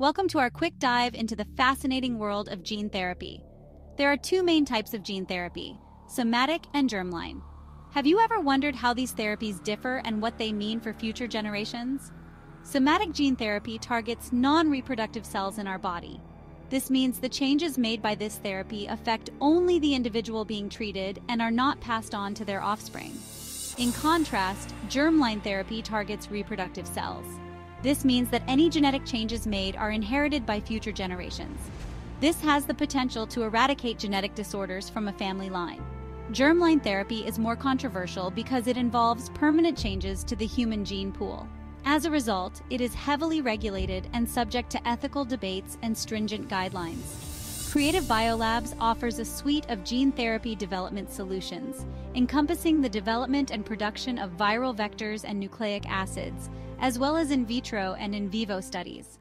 Welcome to our quick dive into the fascinating world of gene therapy. There are two main types of gene therapy somatic and germline. Have you ever wondered how these therapies differ and what they mean for future generations? Somatic gene therapy targets non reproductive cells in our body. This means the changes made by this therapy affect only the individual being treated and are not passed on to their offspring. In contrast, germline therapy targets reproductive cells. This means that any genetic changes made are inherited by future generations. This has the potential to eradicate genetic disorders from a family line. Germline therapy is more controversial because it involves permanent changes to the human gene pool. As a result, it is heavily regulated and subject to ethical debates and stringent guidelines. Creative Biolabs offers a suite of gene therapy development solutions, encompassing the development and production of viral vectors and nucleic acids, as well as in vitro and in vivo studies.